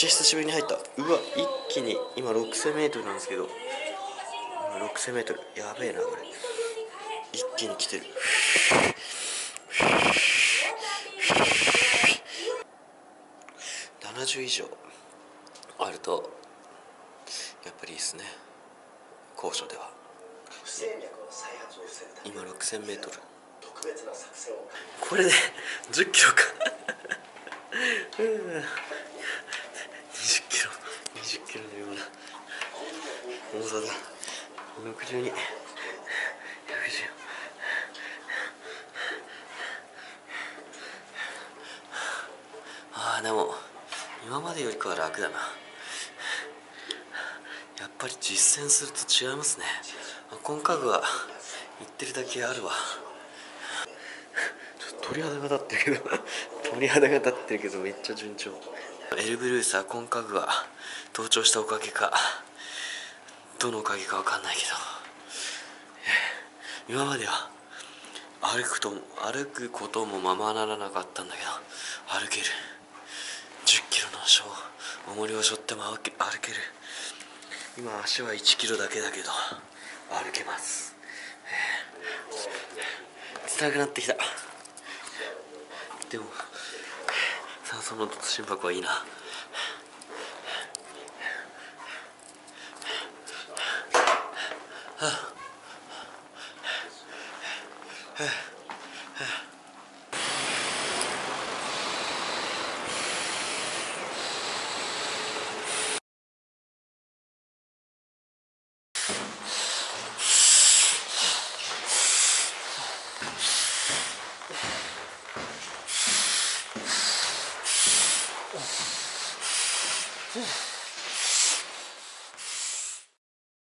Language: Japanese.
ちゃ久しぶりに入った。うわ一気に今 6000m なんですけど。6000m やべえなこれ。一気に来てる。70以上。あるとやっぱりいいですね。高所では。今 6000m これで10キロか。20キロ20キロのような重さだ。62 110ああでも今までよりかは楽だな。やっぱり実践すると違いますね。コンカグは言ってるだけあるわ。鳥肌が立ってるけど。鳥肌が立ってるけどめっちゃ順調。エルブルーサーコンカグは登頂したおかげか。どのおかげか分かんないけど。今までは歩くと歩くこともままならなかったんだけど歩ける。1 0キロの小重りを背負っても歩ける。今足は1キロだけだけど歩けます。辛くなってきた。でも酸素の心拍はいいな。はあはあ嗯